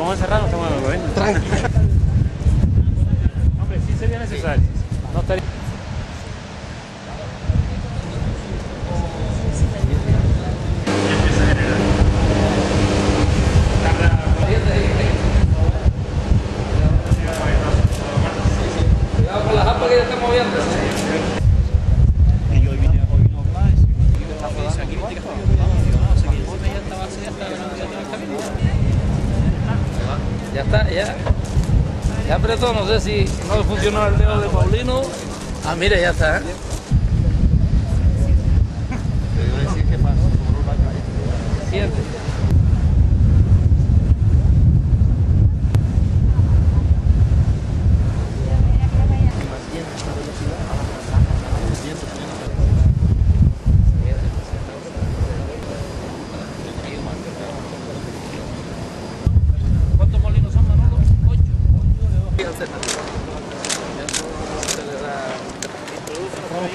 vamos a cerrar, no estamos en el Hombre, sí sería necesario. No estaría... Cuidado con las aspas que ya están moviendo. Ya está, ya. Ya apretó, no sé si no funcionó el dedo de Paulino. Ah, mire, ya está.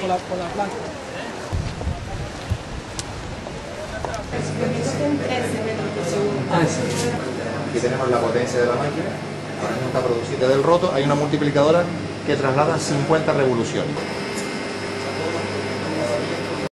Por la, por la planta. Aquí tenemos la potencia de la máquina, ahora mismo está producida del roto, hay una multiplicadora que traslada 50 revoluciones.